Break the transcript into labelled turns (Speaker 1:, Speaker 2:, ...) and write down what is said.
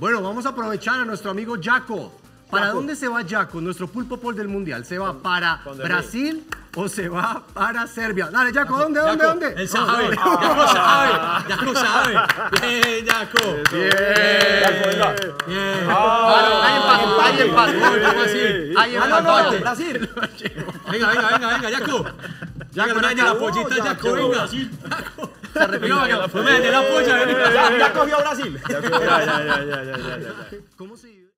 Speaker 1: Bueno, vamos a aprovechar a nuestro amigo Jaco. ¿Para
Speaker 2: Jaco.
Speaker 1: dónde se va Jaco, nuestro pulpo pol del mundial? ¿Se va para Brasil o se va para Serbia? Dale, Jaco, ¿dónde, dónde, dónde?
Speaker 3: Él sabe, Yaco sabe, Yaco sabe. Bien.
Speaker 2: Jaco, venga.
Speaker 3: Bien.
Speaker 1: Hay empate, hay empate. Hay empate.
Speaker 3: Brasil. Venga, venga, venga, venga, no me dañe la pollita, Yaco, venga. Yaco. Venga, venga, no me dañe la polla, venga.
Speaker 2: Ya, ya cogió Brasil.
Speaker 1: ¿Cómo se